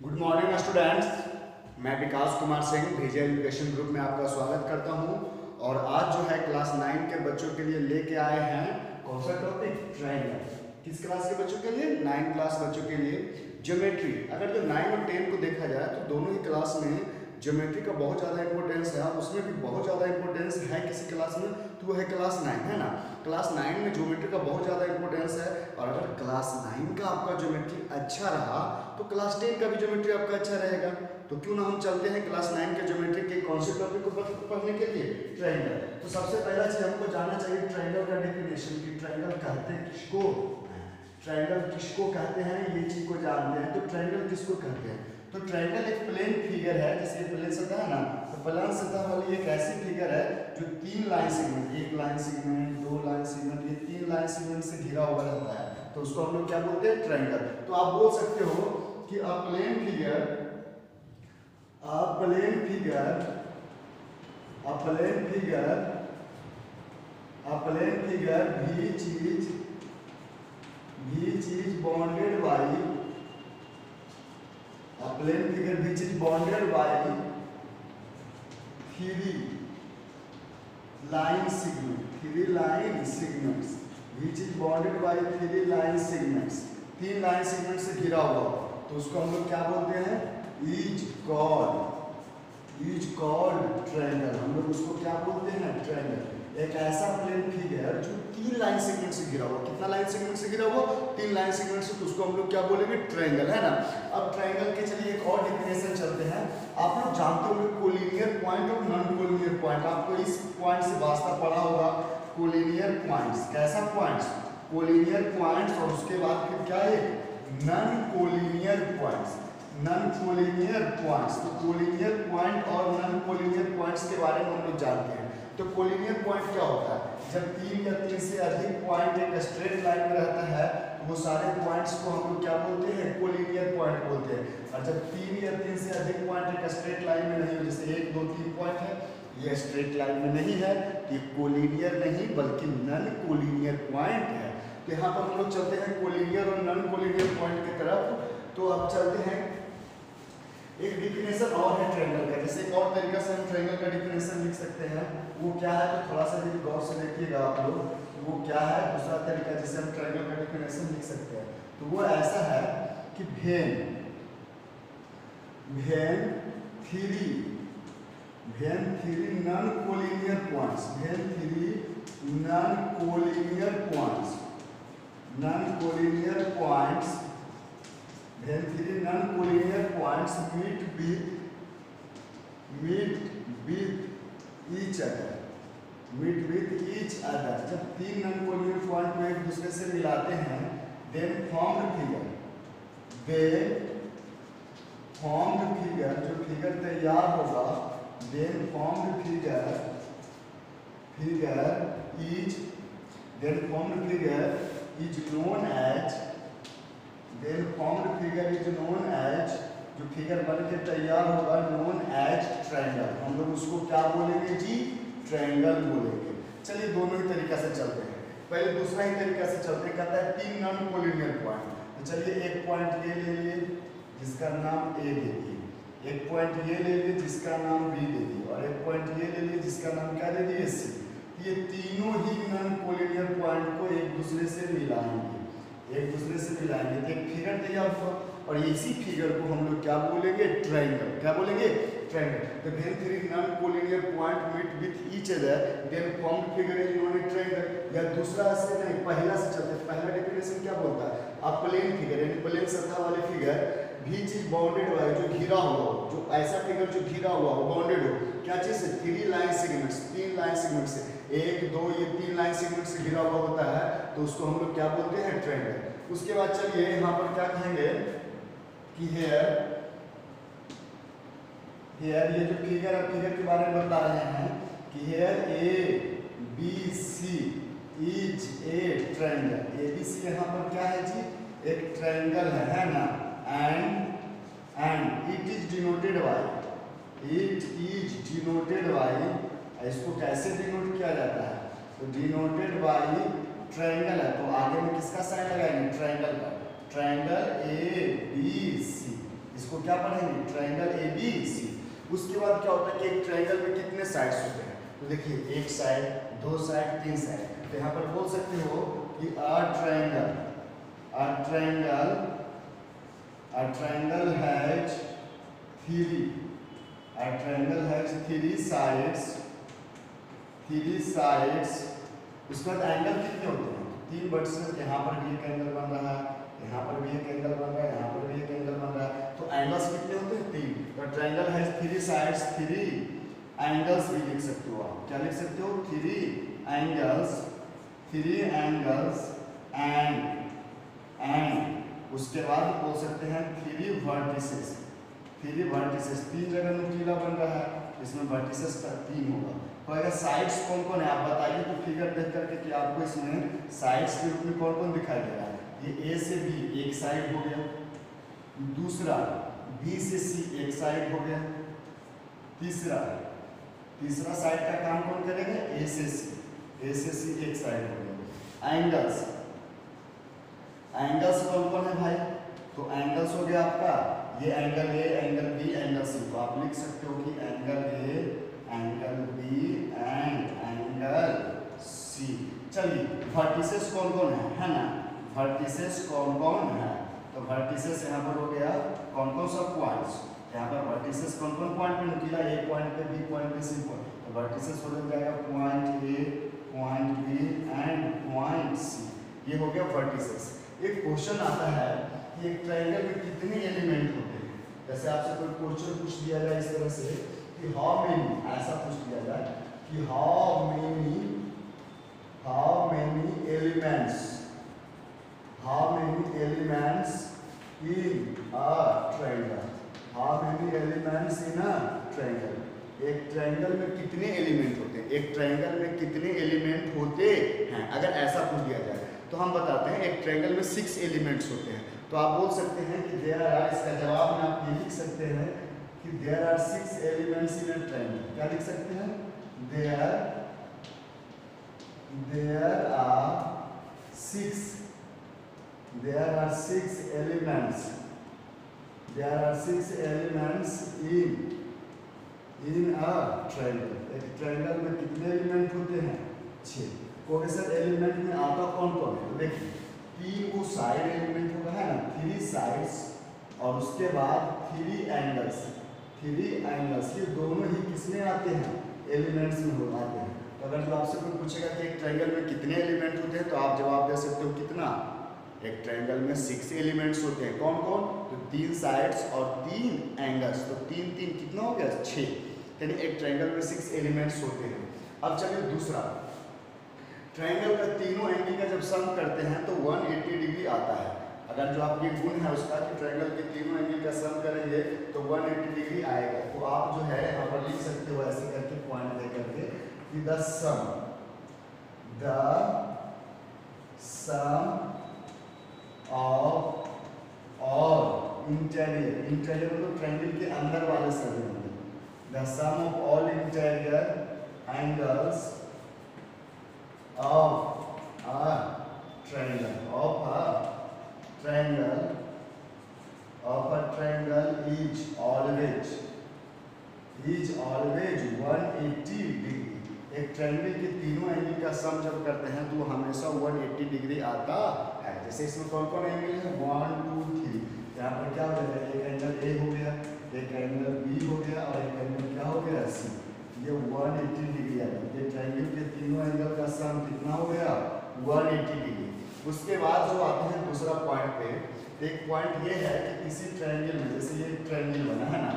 Good morning students मैं विकास कुमार सिंह भेजा education group में आपका स्वागत करता हूँ। और आज जो है क्लास नाइन के बच्चों के लिए लेके आए हैं कौन सा टॉपिक ट्रायंगल किस क्लास के बच्चों के लिए? नाइन क्लास बच्चों के लिए ज्योमेट्री अगर जो नाइन और टेन को देखा जाए तो दोनों ही क्लास में ज्योमेट्री का बहुत ज़्यादा इंपॉर्टेंस है। उसमें भी बहुत ज़्यादा इंपॉर्टेंस है किसी क्लास में। तो है क्लास नाइन है ना? क्लास नाइन में ज्योमेट्री का बहुत ज़्यादा इंपॉर्टेंस है और अगर क्लास नाइन का आपका ज्योमेट्री अच्छा रहा तो क्लास टेन का भी ज्योमेट्री आपका अच्छा रहेगा। तो क्यों ना हम चलते हैं क्लास नाइन के ज्योमेट्री के कौन से टॉपिक को पढ़ने के लिए? ट्राइंगल तो सबसे पहला चीज़ हमको जानना चाहिए ट्राइंगल का डेफिनेशन कि ट्राइंगल कहते हैं किसको? ट्राइंगल किसको कहते हैं? ये चीज़ को जानते हैं। तो ट्राइंगल किसको कहते हैं? तो ट्राइंगल एक प्लेन फिगर है जैसे प्लेन सतह है ना? तो सतह वाली एक ऐसी फिगर है जो तीन लाइन सेगमेंट एक लाइन सेगमेंट दो लाइन सेगमेंट ये तीन लाइन सेगमेंट से घिरा हुआ रहता है। तो उसको हम लोग क्या बोलते हैं? ट्रायंगल तो आप बोल सकते हो कि a plane figure a plane figure a plane figure a plane figure भी चीज़ भी चीज़ bonded by A plane figure which is bounded by three line segment, three line segments, which is bounded by three line segments. तीन line signal से घिरा हुआ। तो उसको हम लोग क्या बोलते हैं? Is call is call triangle हम लोग उसको क्या बोलते हैं? ट्रायंगल एक ऐसा प्लेन फिगर जो तीन लाइन सेगमेंट से घिरा हुआ। कितना लाइन सेगमेंट से घिरा हुआ? तीन लाइन सेगमेंट से तो उसको हम लोग क्या बोलेंगे? ट्रायंगल है ना? अब ट्रायंगल के चलिए एक और डेफिनेशन चलते हैं। आप लोग जानते होंगे कोलिनियर पॉइंट और नॉन कोलिनियर पॉइंट आपको इस पॉइंट से वास्ता पढ़ा होगा कोलिनियर पॉइंट्स कैसा पॉइंट्स कोलिनियर पॉइंट्स और उसके बाद फिर क्या है? Non collinear points non collinear points तो कोलिनियर पॉइंट और नॉन कोलिनियर पॉइंट्स के बारे में हम लोग जानते हैं। तो कोलिनियर पॉइंट क्या होता है? जब तीन या तीन से अधिक पॉइंट एक स्ट्रेट लाइन में रहता है तो वो सारे पॉइंट्स को हम लोग क्या बोलते हैं? कोलिनियर पॉइंट बोलते हैं। और जब तीन या तीन से अधिक पॉइंट एक स्ट्रेट लाइन में नहीं हो, जैसे एक, दो, तीन पॉइंट है, ये स्ट्रेट लाइन में नहीं है, ये कोलिनियर नहीं, बल्कि नन कोलिनियर पॉइंट है। तो यहाँ पर हम लोग चलते हैं कोलिनियर और नन कोलिनियर पॉइंट की तरफ़। तो अब चलते हैं एक डिफिनेशन और है ट्रायंगल का। जैसे एक और तरीका से हम ट्रायंगल का डिफिनेशन लिख सकते हैं। वो क्या है? तो थोड़ा सा भी गौर से देखिएगा आप लोग तो वो क्या है? दूसरा तरीका जिससे हम ट्रायंगल का डिफिनेशन लिख सकते हैं। तो वो ऐसा है कि when when three when three non collinear points when three non collinear points non collinear points then three non-collinear points meet with meet with each other meet with each other जब तीन non-collinear point को एक दूसरे से मिलाते हैं then formed figure they formed figure जो figure तैयार होगा then formed figure figure is then formed figure is known as then formed figure is known as, जो फिगर बन के तैयार होगा, known as triangle. हम लोग उसको क्या बोलेंगे जी? ट्रायंगल बोलेंगे। चलिए दोनों ही तरीका से चलते हैं। पहले दूसरा ही तरीका से चलते हैं, कहता है तीन नॉन कोलिनियर पॉइंट तो चलिए एक पॉइंट ये ले लिए, जिसका नाम ए दे दिए। एक पॉइंट ये ले लिए, जिसका नाम बी दे दिए। और एक पॉइंट ये ले लिए, जिसका नाम क्या दे दिए? सी ये तीनों ही नॉन कोलिनियर पॉइंट को एक दूसरे से मिलाएँगे। एक दूसरे से मिलाएँगे तो एक फिगर तैयार हुआ और इसी फिगर को हम लोग क्या बोलेंगे? ट्रायंगल क्या बोलेंगे? ट्रायंगल तो when three non collinear point meet with each other then formed figure is known a triangle या दूसरा से नहीं, पहला से चलते पहला डेफिनेशन क्या बोलता है? अब प्लेन फिगर यानी प्लेन सतह वाले फिगर भी चीज़ बाउंडेड हुआ है, जो घिरा हुआ हो, जो ऐसा फिगर जो घिरा हुआ हो बाउंडेड हो, क्या चीज़ से थ्री लाइन सेगमेंट्स तीन लाइन सेगमेंट से एक, दो, ये तीन लाइन सेगमेंट से घिरा हुआ होता है तो उसको हम लोग क्या बोलते हैं? ट्रायंगल उसके बाद चलिए यहाँ पर क्या कहेंगे कि हेयर हेयर ये जो फिगर है फिगर के बारे में बता रहे हैं कि here A B C is a triangle A B C यहाँ पर क्या है जी? एक ट्रायंगल है है ना? And and it is denoted by it is denoted by इसको कैसे डिनोट किया जाता है? तो डिनोटेड बाय ट्रायंगल है तो आगे में किसका साइन लगाएँगे? ट्रायंगल का। ट्रायंगल ए बी सी इसको क्या पढ़ेंगे? ट्राइंगल ए बी सी उसके बाद क्या होता है कि एक ट्राइंगल में कितने साइड्स होते हैं? तो देखिए, एक साइड दो साइड तीन साइड तो यहाँ पर बोल सकते हो कि a triangle a triangle a triangle has three a triangle has three sides three sides उसके बाद एंगल कितने होते हैं? तीन वर्सेस यहाँ पर भी एक एंगल बन रहा है, यहाँ पर भी एक एंगल बन रहा है, यहाँ पर भी एक एंगल बन रहा है। तो एंगल्स कितने होते हैं? तीन। तो triangle has three sides three angles भी लिख सकते हो आप। क्या लिख सकते हो? Three angles three angles and and उसके बाद बोल सकते हैं थ्री वर्टिसेस थ्री वर्टिसेस तीन जगह नुकीला बन रहा है, इसमें वर्टिसेस का तीन होगा। तो अगर साइड्स कौन कौन है, आप बताइए तो फिगर देख करके कि आपको इसमें साइड्स के रूप में कौन कौन दिखाई दे रहा है। ये ए से बी एक साइड हो गया, दूसरा बी से सी एक साइड हो गया, तीसरा तीसरा साइड का काम कौन करेगा? ए से सी ए से सी एक साइड हो गया। एंगल्स एंगल्स कौन कौन है भाई? तो एंगल्स हो गया आपका, ये angle A angle B angle C तो आप लिख सकते हो कि angle A angle B and angle C चलिए वर्टिसेस कौन कौन है? है ना? वर्टिसेस कौन कौन है? तो वर्टिसेस यहाँ पर हो गया कौन कौन सा पॉइंट्स यहाँ पर वर्टिसेस कौन कौन पॉइंट पे निकला? ए पॉइंट पे बी पॉइंट पे सी पॉइंट तो वर्टिसेस हो जाएगा point A point B and point C ये हो गया वर्टिसेस एक क्वेश्चन आता है कि एक ट्रायंगल में कितने एलिमेंट होते हैं? जैसे आपसे कोई क्वेश्चन पूछ दिया जाए इस तरह से कि हाउ मेनी, ऐसा पूछ दिया जाए कि how many how many elements how many elements in a triangle how many elements in a triangle एक ट्रायंगल में कितने एलिमेंट होते हैं? एक ट्रायंगल में कितने एलिमेंट होते हैं? अगर ऐसा पूछ दिया जाए तो हम बताते हैं एक ट्रायंगल में सिक्स एलिमेंट्स होते हैं। तो आप बोल सकते हैं कि देयर आर इसका जवाब में आप ये लिख सकते हैं कि there are six elements in a triangle क्या लिख सकते हैं? There there are six there are six elements. There are six elements in in a triangle. एक triangle में कितने एलिमेंट होते हैं? छह। कोहेसन एलिमेंट में आता कौन कौन है? देखिए, तीन वो साइड एलिमेंट होगा, है ना? थ्री साइड्स और उसके बाद थ्री एंगल्स थ्री एंगल्स ये दोनों ही किसमें आते हैं? एलिमेंट्स में हो आते हैं। तो अगर जो आपसे कोई पूछेगा कि एक ट्रायंगल में कितने एलिमेंट होते हैं तो आप जवाब दे सकते हो कितना? एक ट्रायंगल में सिक्स एलिमेंट्स होते हैं। कौन कौन? तो तीन साइड्स और तीन एंगल्स तो तीन तीन कितना हो गया? छः यानी एक ट्रायंगल में सिक्स एलिमेंट्स होते हैं। अब चलिए दूसरा। ट्रायंगल का तीनों एंगल का जब सम करते हैं तो 180 डिग्री आता है। अगर जो आप ये गुण है उसका कि ट्रायंगल के तीनों एंगल का सम करेंगे तो 180 डिग्री आएगा। तो आप जो है यहाँ पर लिख सकते हो ऐसे करके पॉइंट दे करके कि the sum the sum of all interior interior मतलब ट्रायंगल के अंदर वाले सभी होंगे the sum of all interior angles of a triangle triangle of a triangle is always is always 180 degree एक ट्रायंगल के तीनों एंगल का सम जब करते हैं तो हमेशा 180 डिग्री आता है। जैसे इसमें कौन कौन एंगल है? वन टू थ्री यहाँ पर क्या हो जाएगा एक एंगल ए हो गया, एक एंगल बी हो गया और एक एंगल क्या हो गया? सी ये 180 डिग्री आ गया ये ट्रायंगल के तीनों एंगल का सम कितना हो गया? 180 डिग्री उसके बाद जो आते हैं दूसरा पॉइंट पे एक पॉइंट ये है कि किसी ट्रायंगल में, जैसे ये ट्रायंगल बना है ना,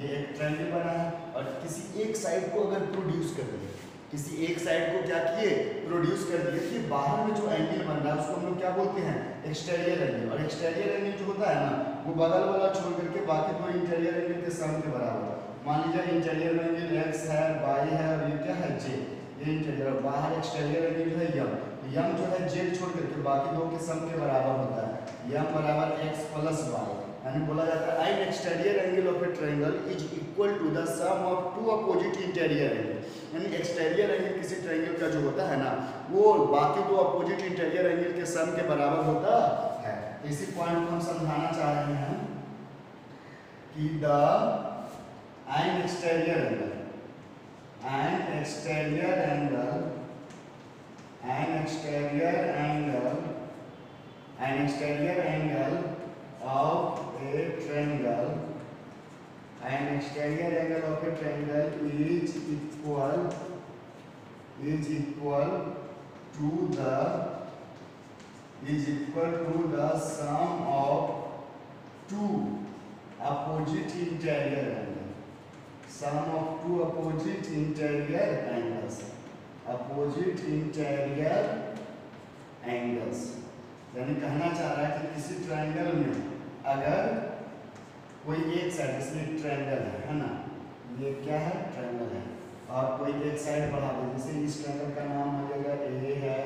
ये एक ट्रायंगल बना है, और किसी एक साइड को अगर प्रोड्यूस कर दिया किसी एक साइड को क्या किए प्रोड्यूस कर दिए कि बाहर में जो एंगल बन रहा है, उसको हम लोग क्या बोलते हैं? एक्सटेरियर एंगल और एक्सटेरियर एंगल जो होता है ना, वो बगल वाला छोड़ करके बाकी दो इंटीरियर एंगल के सम के बराबर मान लीजिए इंटेरियर एंगल एक्स है वाई है, और ये क्या है? जे ये इंटीरियर बाहर एक्सटेरियर एंगल जो है यम यम जो है जेड छोड़ करके बाकी दो के सम के बराबर होता है। यम बराबर एक्स प्लस वाई यानी बोला जाता है an exterior angle of a triangle is equal to the sum of two opposite interior angle यानी एक्सटेरियर एंगल किसी ट्रायंगल का जो होता है ना, वो बाकी दो अपोजिट इंटीरियर एंगल के सम के बराबर होता है। इसी पॉइंट को हम समझाना चाह रहे हैं कि the an exterior angle an exterior angle an exterior angle. An exterior angle of a triangle. An exterior angle of a triangle. Is equal is equal to the is equal to the sum of two opposite interior angles. Sum of two opposite interior angles. Opposite interior angles. यानी कहना चाह रहा है कि किसी triangle में अगर कोई एक साइड इसमें ट्रायंगल है है ना? ये क्या है? ट्रायंगल है। और कोई एक साइड बढ़ा दे जैसे इस ट्रायंगल का नाम हो जाएगा ए है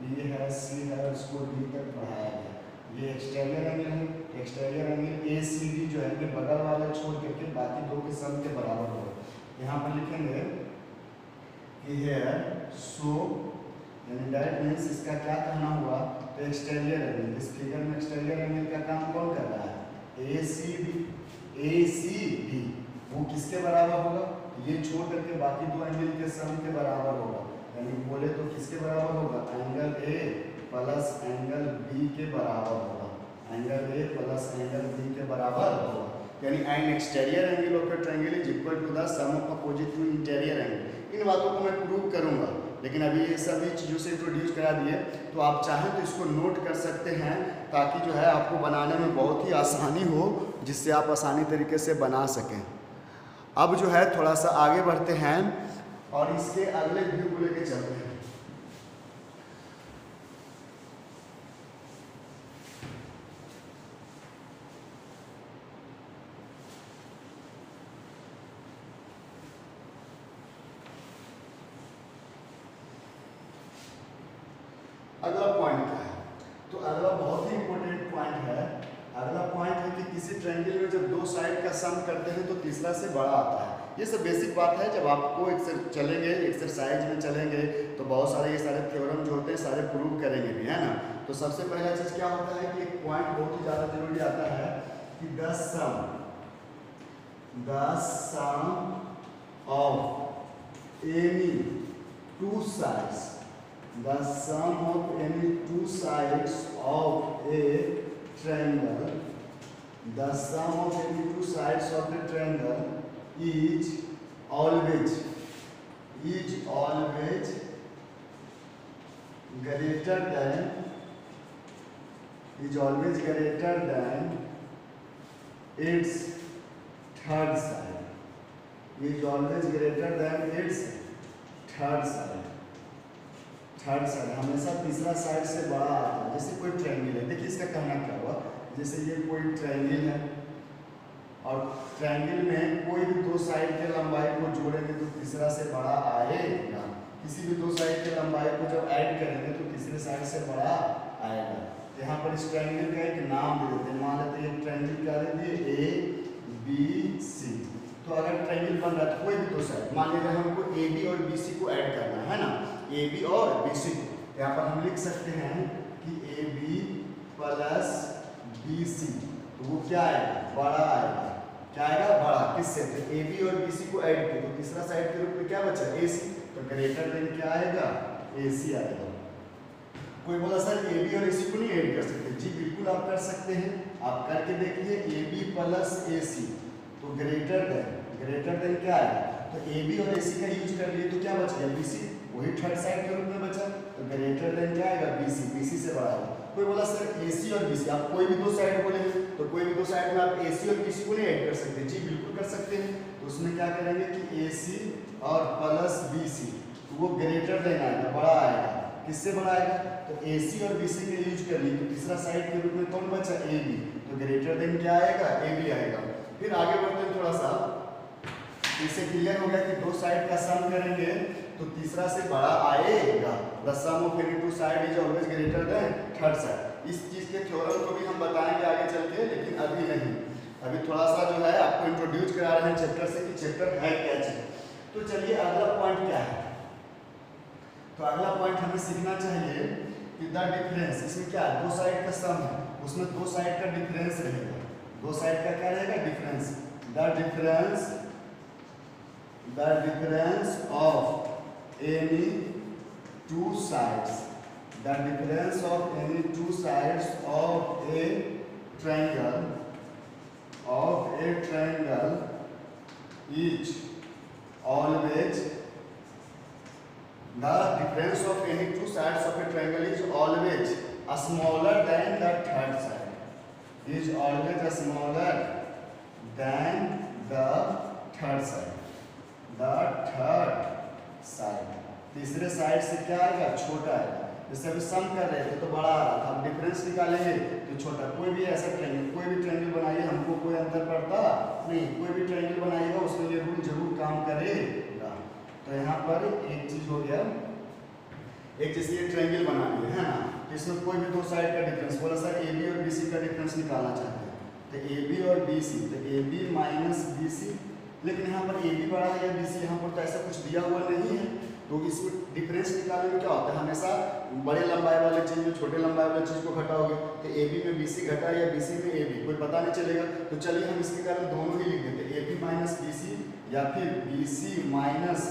बी है सी है उसको डी तक बढ़ाया गया। ये एक्सटेरियर एंगल है। Exterior angle A C D जो है बगल वाला छोड़ करके बाकी दो के सम के बराबर होगा। यहाँ पर लिखेंगे हेयर सो यानी दैट मीन्स इसका क्या कहना हुआ? तो एक्सटेरियर एंगल इस फिगर में एक्सटेरियर एंगल का काम कौन कर रहा है? ए C D A C D वो किसके बराबर होगा? ये छोड़ करके बाकी दो एंगल के सम के बराबर होगा। यानी बोले तो किसके बराबर होगा? Angle A plus angle B के बराबर होगा। Angle A plus angle B के बराबर होगा। यानी and exterior angle of a triangle is equal to the sum of opposite to interior angle इन बातों को मैं प्रूव करूँगा। लेकिन अभी ये सभी चीज़ों से इंट्रोड्यूस करा दिए तो आप चाहें तो इसको नोट कर सकते हैं, ताकि जो है आपको बनाने में बहुत ही आसानी हो, जिससे आप आसानी तरीके से बना सकें। अब जो है थोड़ा सा आगे बढ़ते हैं, और इसके अगले व्यू को लेकर चलते हैं अगला पॉइंट क्या है तो अगला बहुत ही इंपॉर्टेंट पॉइंट है अगला पॉइंट है कि किसी ट्रायंगल में जब दो साइड का सम करते हैं तो तीसरा से बड़ा आता है। ये सब बेसिक बात है, जब आपको एक्सर चलेंगे एक्सरसाइज में चलेंगे तो बहुत सारे ये सारे थ्योरम जो होते हैं, सारे प्रूव करेंगे भी, है ना? तो सबसे पहला चीज़ क्या होता है कि एक पॉइंट बहुत ही ज़्यादा ज़रूरी आता है कि the sum the sum of any two sides the sum of any two sides of a triangle the sum of any two sides of the triangle is always is always greater than is always greater than its third side is always greater than its third side third side हमेशा तीसरा side से बड़ा आता है जैसे कोई triangle है देखिए इसका कहना क्या हुआ जैसे ये कोई ट्रायंगल है, और ट्रायंगल में कोई भी दो साइड के लंबाई को जोड़ेंगे तो तीसरा से बड़ा आएगा। किसी भी दो साइड के लंबाई को जब ऐड करेंगे तो तीसरे साइड से बड़ा आएगा। तो यहाँ पर इस ट्रायंगल का एक नाम दे देते हैं। मान लेते हैं ट्रायंगल क्या दे दिए? ए बी सी तो अगर ट्रायंगल बन रहा है तो कोई भी दो साइड मान लीजिए हमको ए बी और बी सी को ऐड करना है ना? ए बी और बी सी को। यहाँ पर हम लिख सकते हैं कि A B plus B C तो वो क्या आएगा? बड़ा आएगा। क्या आएगा? बड़ा। किससे तो ए बी और बी सी को ऐड किया। तो तीसरा साइड के रूप में क्या बचा? ए सी तो ग्रेटर देन क्या आएगा? ए सी आएगा। कोई बोला, सर ए बी और ए सी को नहीं ऐड कर सकते? जी, बिल्कुल आप कर सकते हैं। आप करके देखिए ए बी प्लस ए सी तो ग्रेटर देन ग्रेटर देन क्या आएगा तो ए बी और ए सी का यूज़ कर लिए तो क्या बच गया? बी सी वही थर्ड साइड के रूप में बचा। तो ग्रेटर देन क्या आएगा? बी सी बी सी से बड़ा है। कोई बोला, सर ए सी और बी सी आप कोई भी दो साइड बोलेंगे तो कोई भी दो साइड में आप ए सी और बी सी को नहीं ऐड कर सकते। जी, बिल्कुल कर सकते हैं। तो उसमें क्या करेंगे कि ए सी और प्लस बी सी तो वो ग्रेटर देन आएगा, बड़ा आएगा। किससे बड़ा आएगा? तो ए सी और बी सी का यूज़ कर लिए तो तीसरा साइड के रूप में कौन बचा? ए बी तो ग्रेटर देन क्या आएगा? ए बी आएगा। फिर आगे बढ़ते हैं थोड़ा सा इससे क्लियर हो गया कि दो साइड का सम करेंगे तो तीसरा से बड़ा आएगा। The sum of any two side is always greater than third side इस चीज़ के थ्योरम को भी हम बताएँगे आगे चल के, लेकिन अभी नहीं। अभी थोड़ा सा जो है, आपको इंट्रोड्यूस करा रहे हैं चैप्टर से कि चैप्टर है क्या चीज़ तो चलिए अगला पॉइंट क्या है? तो अगला पॉइंट हमें सीखना चाहिए कि द डिफरेंस इसमें क्या दो साइड का सम है। उसमें दो साइड का डिफरेंस रहेगा। दो साइड का क्या रहेगा? Difference the difference the difference of any two sides the difference of any two sides of a triangle of a triangle is always the difference of any two sides of a triangle is always smaller than the third side is always smaller than the third side the third side तीसरे side से क्या आएगा छोटा आएगा जैसे अभी सम कर रहे थे तो बड़ा आ रहा था। हम डिफरेंस निकालेंगे तो छोटा, कोई भी ऐसा ट्रायंगल कोई भी ट्रायंगल बनाइए, हमको कोई अंतर पड़ता नहीं। कोई भी ट्रायंगल बनाइएगा उसमें ये रूल ज़रूर काम करेगा। तो यहाँ पर एक चीज़ हो गया। एक जैसे ये बना लिया है ना? तो इसमें कोई भी दो साइड का डिफरेंस बोला सर ए बी और बी सी का डिफरेंस निकालना चाहते हैं। तो ए बी और बी सी तो A B minus B C लेकिन यहाँ पर ए बी बड़ा है या बी सी यहाँ पर तो ऐसा कुछ दिया हुआ नहीं है। तो इसमें डिफरेंस निकालने में क्या होता है? हमेशा बड़े लंबाई वाले चीज़ में छोटे लंबाई वाले चीज़ को घटाओगे। तो ए बी में बी सी घटा या बी सी में ए बी कोई पता नहीं चलेगा। तो चलिए हम इसके कारण दोनों ही लिख देते A B minus B C या फिर B C minus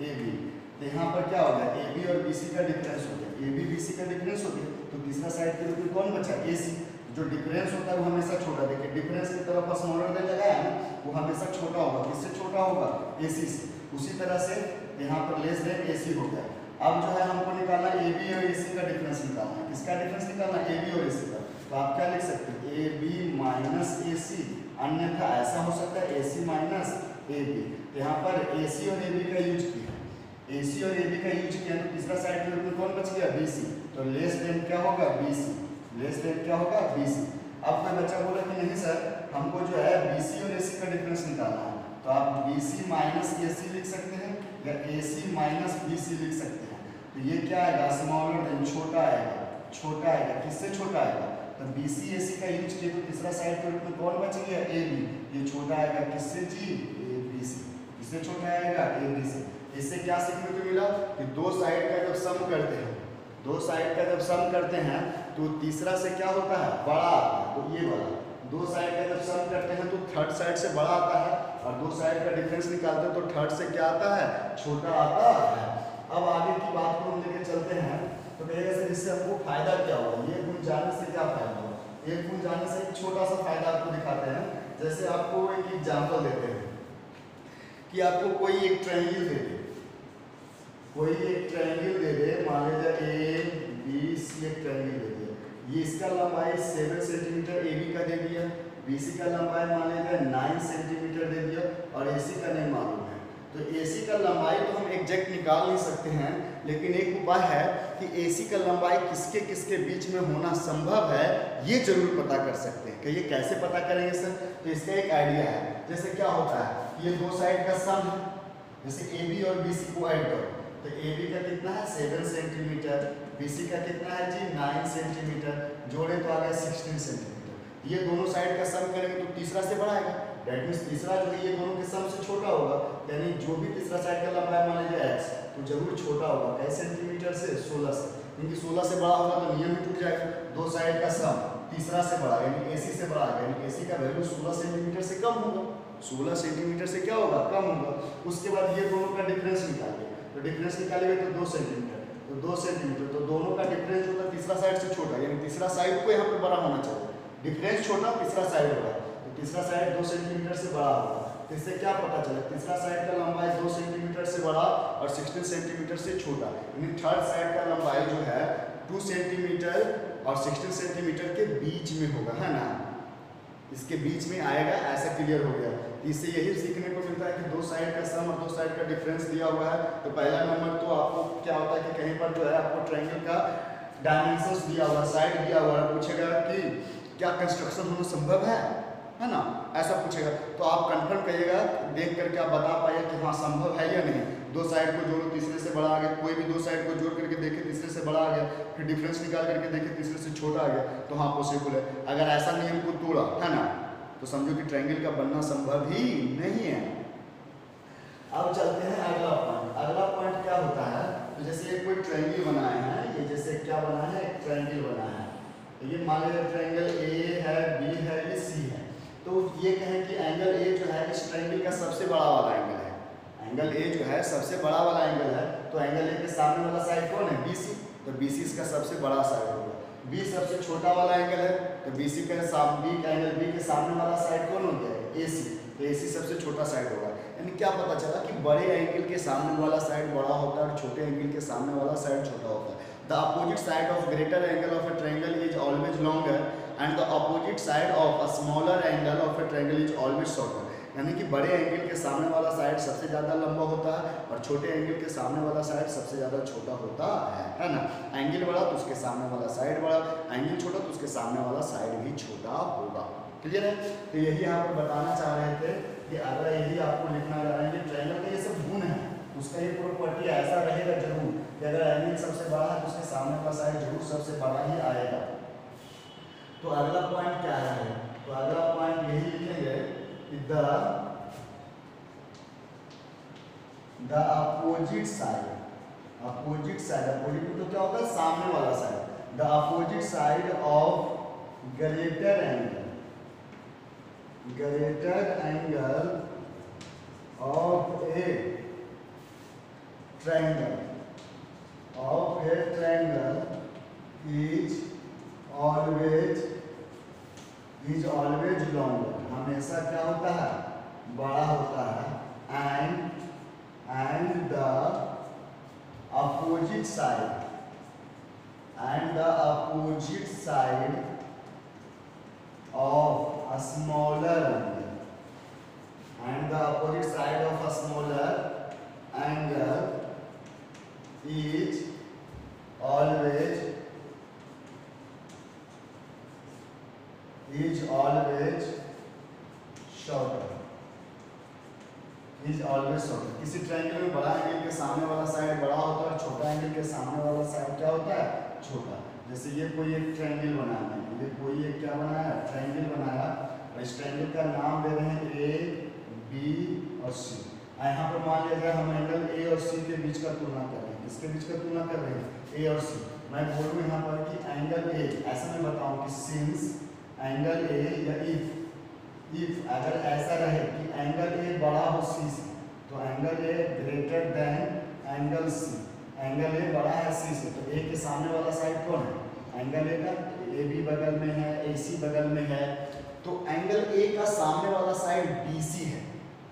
A B तो यहाँ पर क्या होगा ए बी और बी सी का डिफरेंस हो गया। ए बी बी सी का डिफरेंस हो गया। तो तीसरा साइड के रूप में कौन बचा? ए सी जो डिफरेंस होता है वो हमेशा छोटा। देखिए डिफरेंस की तरफ़ स्मॉलर देन लगाया ना, वो हमेशा छोटा होगा। किससे छोटा होगा? ए सी से। उसी तरह से यहाँ पर लेस देन ए सी हो। गया अब जो है हमको निकालना ए बी और ए सी का डिफरेंस निकालना है। किसका डिफरेंस निकालना ए बी और ए सी का। तो आप क्या लिख सकते हैं? ए बी माइनस ए सी अन्यथा ऐसा हो सकता है ए सी माइनस ए बी तो यहाँ पर ए सी और ए बी का यूज़ किया। ए सी और ए बी का यूज़ किया तो तीसरा साइड में कौन बच गया? बी सी तो लेस देन क्या होगा? बी सी लेस देन क्या होगा? बी सी अब कोई बच्चा बोला कि नहीं सर, हमको जो है बी सी और ए सी का डिफरेंस निकालना है। तो आप बी सी माइनस ए सी लिख सकते हैं। या ए सी माइनस बी सी लिख सकते हैं। तो ये क्या आएगा? स्मॉलर देन छोटा आएगा। छोटा आएगा। किससे छोटा आएगा? तो बी सी ए सी का यूज़ किया तो तीसरा साइड रूप में कौन बच गया? ए बी ये छोटा आएगा किससे? जी ए बी सी किससे छोटा आएगा? ए बी सी इससे क्या सीखने को मिला कि दो साइड का जब सम करते हैं, दो साइड का जब सम करते हैं तो तीसरा से क्या होता है? बड़ा तो ये वाला। दो साइड का जब सम करते हैं तो थर्ड साइड से बड़ा आता है और दो साइड का डिफरेंस निकालते हैं तो थर्ड से क्या आता है? छोटा आता है। अब आगे की बात को हम लेके चलते हैं। तो कहेगा सर इससे हमको फ़ायदा क्या हुआ? ये गुण जानने से क्या फ़ायदा हुआ? एक गुण जानने से एक छोटा सा फ़ायदा आपको दिखाते हैं। जैसे आपको एक एग्ज़ाम्पल देते हैं कि आपको कोई एक ट्रायंगल दे दे। कोई एक ट्रायंगल दे दे। मान लीजिए ए बी सी एक ट्रायंगल दे दिया ये इसका लंबाई सेवन सेंटीमीटर ए बी का दे दिया बी सी का लंबाई मान लीजिए नाइन सेंटीमीटर दे दिया, और ए सी का नहीं मालूम है। तो ए सी का लंबाई तो हम एग्जैक्ट निकाल नहीं सकते हैं, लेकिन एक उपाय है कि ए सी का लंबाई किसके किसके बीच में होना संभव है, ये ज़रूर पता कर सकते हैं। कि ये कैसे पता करेंगे सर? तो इसका एक आइडिया है। जैसे क्या होता है, ये दो साइड का सम है। जैसे ए बी और बी सी को ऐड करो। तो ए बी का कितना है? सेवन सेंटीमीटर बी सी का कितना है जी? नाइन सेंटीमीटर जोड़े तो आ गया सिक्सटीन सेंटीमीटर ये दोनों साइड का सम करेंगे तो तीसरा से बढ़ाएगा। दैट मीन्स तीसरा जो है, ये दोनों के सम से छोटा होगा। यानी जो भी तीसरा साइड का लंबाई मान लीजिए एक्स तो ज़रूर छोटा होगा। कैसे सेंटीमीटर से सोलह से। क्योंकि सोलह से बड़ा होगा तो नियम ही टूट जाएगा। दो साइड का सम तीसरा से बड़ा यानी ए से बड़ा यानी ए का वैल्यू सोलह सेंटीमीटर से कम होगा। सोलह सेंटीमीटर से क्या होगा? कम होगा। उसके बाद ये दोनों का डिफरेंस निकालिए। तो डिफरेंस निकालेंगे तो दो सेंटीमीटर तो दो सेंटीमीटर तो दोनों का डिफरेंस होता है तीसरा साइड से छोटा, यानी तीसरा साइड को यहाँ पे बड़ा होना चाहिए। डिफरेंस छोटा, तीसरा साइड बड़ा। तो तीसरा साइड दो सेंटीमीटर से बड़ा होगा। तो इससे क्या पता चला? तीसरा साइड का लंबाई दो सेंटीमीटर से बड़ा और सिक्सटीन सेंटीमीटर से छोटा। यानी थर्ड साइड का लंबाई जो है टू सेंटीमीटर और सिक्सटीन सेंटीमीटर के बीच में होगा, है ना? इसके बीच में आएगा, ऐसा क्लियर हो गया। इससे यही सीखने को मिलता है कि दो साइड का सम और दो साइड का डिफरेंस दिया हुआ है। तो पहला नंबर तो आपको क्या होता है कि कहीं पर जो है आपको ट्रायंगल का डायमेंशन दिया हुआ साइड दिया हुआ है। पूछेगा कि क्या कंस्ट्रक्शन होना संभव है? है ना? ऐसा पूछेगा। तो आप कंफर्म करिएगा, देख करके आप बता पाइए कि हाँ संभव है या नहीं। दो साइड को जोड़ो, तीसरे से बड़ा आ गया। कोई भी दो साइड को जोड़ करके देखे, तीसरे से बड़ा आ गया। फिर डिफरेंस निकाल करके देखे, तीसरे से छोटा आ गया। तो हाँ पॉसिबल है। अगर ऐसा नियम को तोड़ा, है ना? तो समझो कि ट्रायंगल का बनना संभव ही नहीं है। अब चलते हैं अगला पॉइंट अगला पॉइंट क्या होता है? तो जैसे ये कोई ट्रायंगल बनाए हैं, ये जैसे क्या बना है? ट्रायंगल बना है। तो ये मान लीजिए ट्रायंगल ए है बी है, ये सी है। तो ये कहें कि एंगल ए जो है, इस ट्रायंगल का सबसे बड़ा वाला एंगल है। एंगल ए जो है, सबसे बड़ा वाला एंगल है। तो एंगल ए के सामने वाला साइड कौन है? बी सी तो बी सी इसका सबसे बड़ा साइड होगा बी सबसे छोटा वाला एंगल है तो बीसी का साम बी का एंगल बी के सामने वाला साइड कौन हो? गया एसी तो एसी सबसे छोटा साइड होगा। यानी क्या पता चला कि बड़े एंगल के सामने वाला साइड बड़ा होता है और छोटे एंगल के सामने वाला साइड छोटा होता है। The opposite side of greater angle of a triangle is always longer and the opposite side of a smaller angle of a triangle is always shorter यानी कि बड़े एंगल के सामने वाला साइड सबसे ज़्यादा लंबा होता है और छोटे एंगल के सामने वाला साइड सबसे ज़्यादा छोटा होता है है ना? एंगल बड़ा तो उसके सामने वाला साइड बड़ा एंगल छोटा तो उसके सामने वाला साइड भी छोटा होगा। क्लियर है? तो यही यहाँ पर बताना चाह रहे थे कि अगर यही आपको लिखना जा रहा है कि ट्रायंगल का ये सब गुण है उसका ये प्रॉपर्टी ऐसा रहेगा ज़रूर कि अगर एंगल सबसे बड़ा है तो उसके सामने वाला साइड ज़रूर सबसे बड़ा ही आएगा। तो अगला पॉइंट क्या है? तो अगला पॉइंट यही लिखेंगे the the opposite side opposite side opposite तो क्या होता है सामने वाला side the opposite side of greater angle greater angle of a triangle. Of a triangle is always is always longer. हमेशा क्या होता है? बड़ा होता है। And and the opposite side and the opposite side of a smaller and the opposite side of a smaller angle is always is always shorter is always shorter किसी triangle में बड़ा एंगल के सामने वाला साइड बड़ा होता है, छोटा एंगल के सामने वाला साइड क्या होता है? छोटा। जैसे ये कोई एक ट्रायंगल बनाया है, ये कोई एक क्या बनाया ट्रायंगल बनाया। और इस ट्रायंगल का नाम दे रहे हैं ए बी और सी यहाँ पर मान लिया जाए हम एंगल ए और सी के बीच का तुलना कर रहे हैं। किसके बीच का तुलना कर रहे हैं? ए और सी मैं बोलूँ यहाँ पर कि एंगल ए ऐसा मैं बताऊँ कि सिंस एंगल ए या इफ़ इफ़ अगर ऐसा रहे कि एंगल ए बड़ा हो सी से तो angle A greater than angle C angle A बड़ा है सी से तो ए के सामने वाला साइड कौन है? एंगल ए का ए बी बगल में है ए सी बगल में है. तो एंगल ए का सामने वाला साइड बी सी है.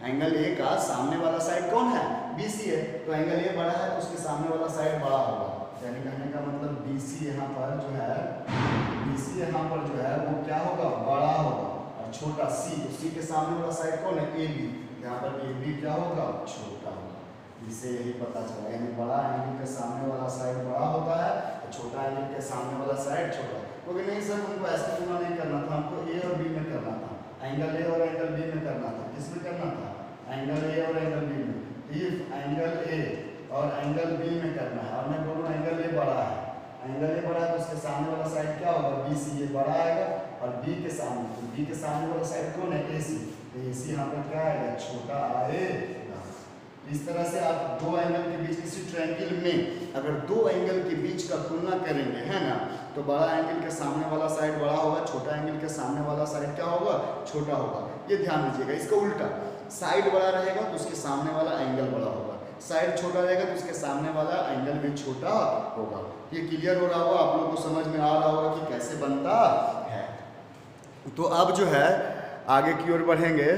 एंगल ए का सामने वाला साइड कौन है? बी सी है. तो एंगल ए बड़ा है तो उसके सामने वाला साइड बड़ा होगा. यानी कहने का मतलब बी सी यहाँ पर जो है बी सी यहाँ पर जो है, वो क्या होगा? बड़ा होगा. छोटा सी तो सी के सामने वाला साइड कौन है? ए बी यहाँ पर ए बी क्या होगा? छोटा होगा। इससे यही पता चला, यानी बड़ा एंगल के सामने वाला साइड बड़ा होता है, और छोटा एंगल के सामने वाला साइड छोटा। क्योंकि नहीं सर हमको ऐसा तुलना नहीं करना था, हमको ए और बी में करना था। एंगल ए और एंगल बी में करना था। किसमें करना था? एंगल ए और एंगल बी में। इफ़ एंगल ए और एंगल बी में करना है, और मैं बोलूँ एंगल ए बड़ा है। एंगल ए बड़ा है तो उसके सामने वाला साइड क्या होगा? बी सी ये बड़ा आएगा। और बी के सामने तो बी के सामने वाला साइड कौन है? ए सी तो ए सी यहाँ पर क्या आएगा? छोटा आएगा इस तरह से आप दो एंगल के बीच किसी ट्रायंगल में अगर दो एंगल के बीच का तुलना करेंगे, है ना? तो बड़ा एंगल के सामने वाला साइड बड़ा होगा, छोटा एंगल के सामने वाला साइड क्या होगा? छोटा होगा। ये ध्यान दीजिएगा, इसका उल्टा। साइड बड़ा रहेगा तो उसके सामने वाला एंगल बड़ा होगा। साइड छोटा रहेगा तो उसके सामने वाला एंगल भी छोटा होगा। ये क्लियर हो रहा होगा? आप लोग को समझ में आ रहा होगा कि कैसे बनता है। तो अब जो है, आगे की ओर बढ़ेंगे।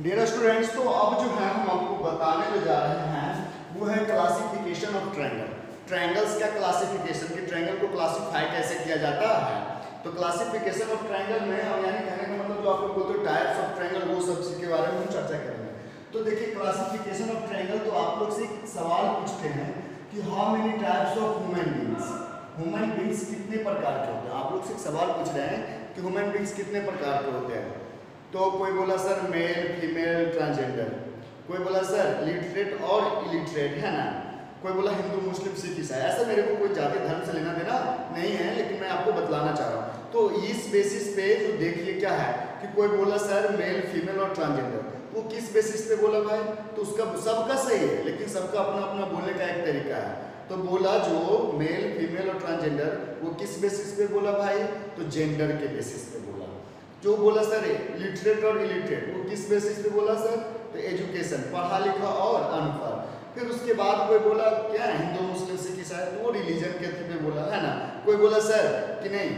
डियर स्टूडेंट्स तो अब जो है, हम आपको बताने में जा रहे हैं, वो है क्लासिफिकेशन ऑफ़ ट्रायंगल ट्रायंगल्स का क्लासिफिकेशन कि ट्रायंगल को क्लासिफाई कैसे किया जाता है? तो क्लासिफिकेशन ऑफ़ ट्रायंगल में हम यानी कहने का मतलब जो आप लोग बोलते हो टाइप्स ऑफ़ ट्रायंगल वो सब के बारे में हम चर्चा करेंगे। तो देखिए क्लासिफिकेशन ऑफ़ ट्रायंगल तो आप लोग से सवाल पूछते हैं कि how many types of human beings human beings कितने प्रकार के होते हैं? आप लोग से सवाल पूछ रहे हैं कि ह्यूमन बींग्स कितने प्रकार के होते हैं? तो कोई बोला, सर मेल फीमेल ट्रांसजेंडर कोई बोला, सर लिटरेट और इलिटरेट है ना? कोई बोला, हिंदू, मुस्लिम, सिख ईसाई ऐसा मेरे को कोई जाति धर्म से लेना देना नहीं है, लेकिन मैं आपको बतलाना चाह रहा हूँ। तो इस बेसिस पे तो देखिए क्या है कि कोई बोला, सर मेल फीमेल और ट्रांसजेंडर वो किस बेसिस पे बोला भाई तो उसका, सबका सही है, लेकिन सबका अपना अपना बोलने का एक तरीका है। तो बोला जो मेल फीमेल और ट्रांसजेंडर वो किस बेसिस पे बोला भाई? तो जेंडर के बेसिस पे बोला। जो बोला सर लिटरेट और इलिटरेट वो किस बेसिस पे बोला सर तो एजुकेशन पढ़ा, लिखा और अनपढ़ फिर उसके बाद कोई बोला, क्या हिंदू, मुस्लिम, सिख, ईसाई तो वो रिलीजन के पे बोला, है ना? कोई बोला सर कि नहीं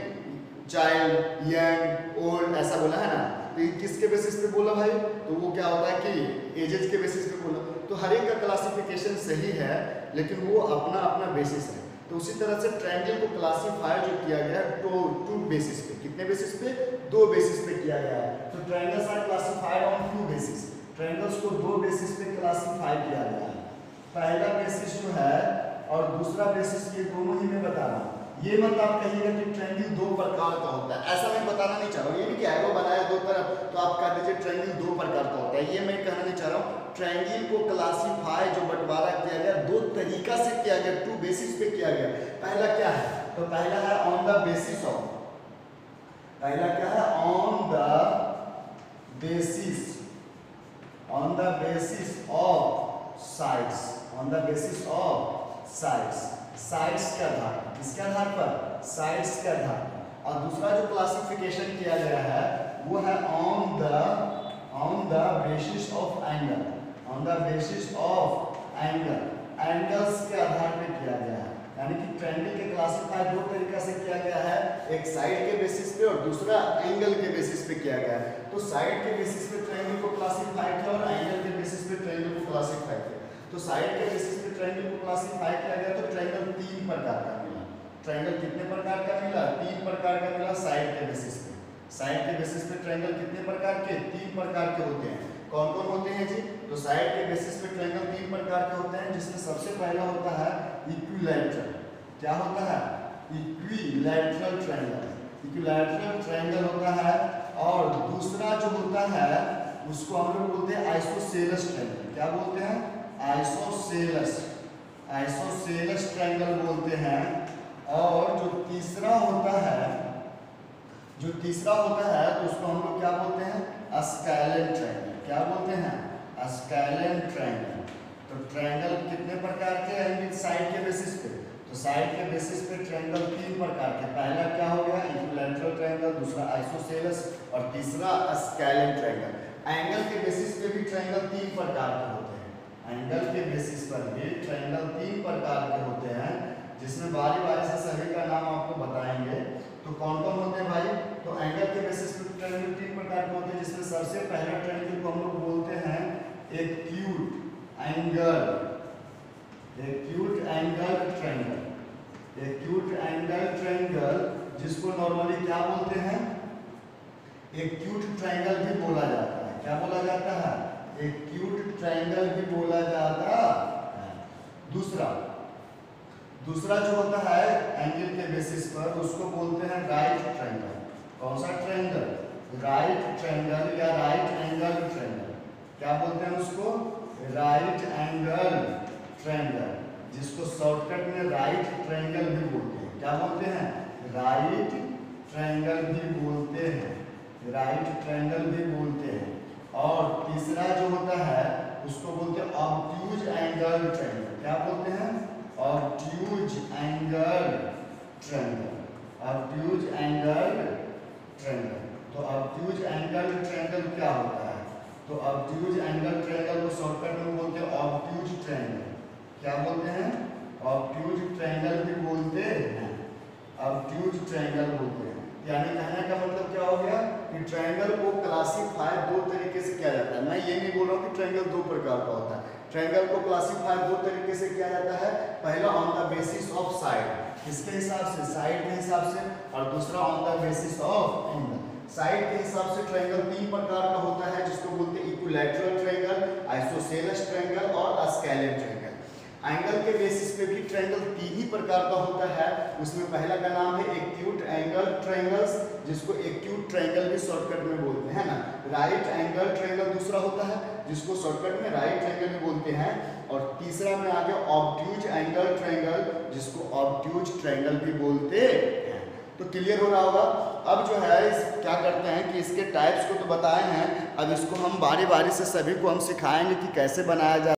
चाइल्ड यंग ओल्ड ऐसा बोला, है ना? तो किसके बेसिस पे बोला भाई? तो वो क्या होता है कि एजेस के बेसिस पे बोला। तो हर एक का क्लासिफिकेशन सही है, लेकिन वो अपना अपना बेसिस है। तो उसी तरह से ट्रायंगल को क्लासीफाई जो किया गया है टू टू बेसिस पे। कितने बेसिस पे? दो बेसिस पे किया गया है। तो triangles are classified on two basis triangles को दो बेसिस पे क्लासिफाई किया गया है। पहला बेसिस जो है और दूसरा बेसिस ये दोनों ही मैं बता रहा हूँ। ये मत आप कहिएगा कि ट्रायंगल दो प्रकार का होता है। ऐसा मैं बताना नहीं चाह रहा हूँ। ये नहीं कि एरो बनाया दो तरफ़ तो आप कह दीजिए ट्रायंगल दो प्रकार का होता है। ये मैं कहना नहीं चाह रहा हूँ। ट्रायंगल को क्लासीफाई जो बंटवारा किया गया, दो तरीका से किया गया टू बेसिस पे किया गया। पहला क्या है? तो पहला है ऑन द बेसिस ऑफ़ पहला क्या है? On the basis on the basis of sides on the basis of sides sides के आधार किसके आधार पर साइड्स के आधार और दूसरा जो क्लासिफिकेशन किया गया है, वो है on the on the basis of angle on the basis of angle angles के आधार पे किया गया है। यानी कि ट्रायंगल के क्लासिफाई दो तरीका से किया गया है, एक साइड के बेसिस पे और दूसरा एंगल के बेसिस पे किया गया है। तो साइड के बेसिस पे ट्रायंगल को क्लासिफाई किया और एंगल के बेसिस पे ट्रायंगल को क्लासिफाई किया। तो साइड के बेसिस पे ट्रायंगल को क्लासिफाई किया गया तो ट्रायंगल तीन प्रकार का मिला। ट्रायंगल कितने प्रकार का मिला? तीन प्रकार का मिला साइड के बेसिस पे। साइड के बेसिस पे ट्रायंगल कितने प्रकार के? तीन प्रकार के होते हैं। कौन कौन होते हैं जी? तो साइड के बेसिस पे ट्रायंगल तीन प्रकार के होते हैं, जिसमें सबसे पहला होता है इक्विलैटरल क्या होता है? इक्विलैटरल ट्रायंगल इक्विलैटरल ट्रायंगल होता है और दूसरा जो होता है, उसको हम लोग बोलते हैं आइसोसेलस ट्रायंगल क्या बोलते हैं? आइसोसेलस आइसोसेलस ट्रायंगल बोलते हैं, और जो तीसरा होता है, जो तीसरा होता है तो उसको हम लोग क्या बोलते हैं? Scalene triangle. क्या बोलते हैं? Scalene triangle. तो ट्रायंगल कितने प्रकार के हैं साइड के बेसिस पे? तो साइड के बेसिस पे ट्रायंगल तीन प्रकार के। पहला क्या हो गया? इक्विलैटरल ट्रायंगल, दूसरा आइसोसेलस, और तीसरा स्कैलन ट्रायंगल। एंगल के बेसिस पे भी ट्रायंगल तीन प्रकार के होते हैं। एंगल के बेसिस पर भी ट्रायंगल तीन प्रकार के होते हैं, जिसमें बारी बारी से सभी का नाम आपको बताएँगे। तो कौन कौन होते हैं भाई? तो एंगल के बेसिस पर ट्रायंगल तीन प्रकार के होते हैं, जिसमें सबसे पहला ट्रायंगल को हम लोग बोलते हैं acute angle acute angle triangle acute angle triangle जिसको नॉर्मली क्या बोलते हैं? एक्यूट ट्रायंगल भी बोला जाता है। क्या बोला जाता है? एक्यूट ट्रायंगल भी बोला जाता। है दूसरा। दूसरा जो होता है एंगल के बेसिस पर, उसको बोलते हैं राइट ट्रायंगल कौन सा ट्रायंगल राइट ट्रायंगल या राइट एंगल ट्रायंगल क्या बोलते हैं उसको? राइट एंगल ट्रायंगल जिसको शॉर्टकट में राइट ट्रायंगल भी बोलते हैं। क्या बोलते हैं? राइट ट्रायंगल भी बोलते हैं। राइट ट्रायंगल भी बोलते हैं। और तीसरा जो होता है, उसको बोलते हैं एंगल ट्रायंगल क्या बोलते हैं? Obtuse angle triangle obtuse angle triangle तो ऑब्ट्यूज एंगल ट्रायंगल क्या होता है? तो ऑब्ट्यूज एंगल ट्रायंगल को शॉर्टकट में बोलते हैं ऑब्ट्यूज ट्रायंगल क्या बोलते हैं? ऑब्ट्यूज ट्रायंगल भी बोलते हैं। ऑब्ट्यूज ट्रायंगल बोलते हैं। यानी कहने का मतलब क्या हो गया कि ट्रायंगल को क्लासीफाई दो तरीके से किया जाता है। मैं ये नहीं बोल रहा हूँ कि ट्रायंगल दो प्रकार का होता है। ट्रायंगल को क्लासीफाई दो तरीके से किया जाता है। पहला on the basis of side किसके हिसाब से? साइड के हिसाब से। और दूसरा on the basis of angle side के हिसाब से ट्रायंगल तीन प्रकार का होता है, जिसको बोलते हैं इक्विलैटरल ट्रायंगल आइसोसेलस ट्रायंगल और स्केलेट ट्रायंगल एंगल के बेसिस पे भी ट्रायंगल तीन ही प्रकार का होता है। उसमें पहला का नाम है एक्यूट एंगल ट्रायंगल्स जिसको एक्यूट ट्रायंगल भी शॉर्टकट में बोलते हैं ना? राइट एंगल ट्रायंगल दूसरा होता है, जिसको शॉर्टकट में राइट ट्रायंगल भी बोलते हैं। और तीसरा में आ गया ऑब्ट्यूज एंगल ट्रायंगल जिसको ऑब्ट्यूज ट्रायंगल भी बोलते हैं। तो क्लियर हो रहा होगा? अब जो है, इस क्या करते हैं कि इसके टाइप्स को तो बताए हैं। अब इसको हम बारी बारी से सभी को हम सिखाएँगे कि कैसे बनाया जाए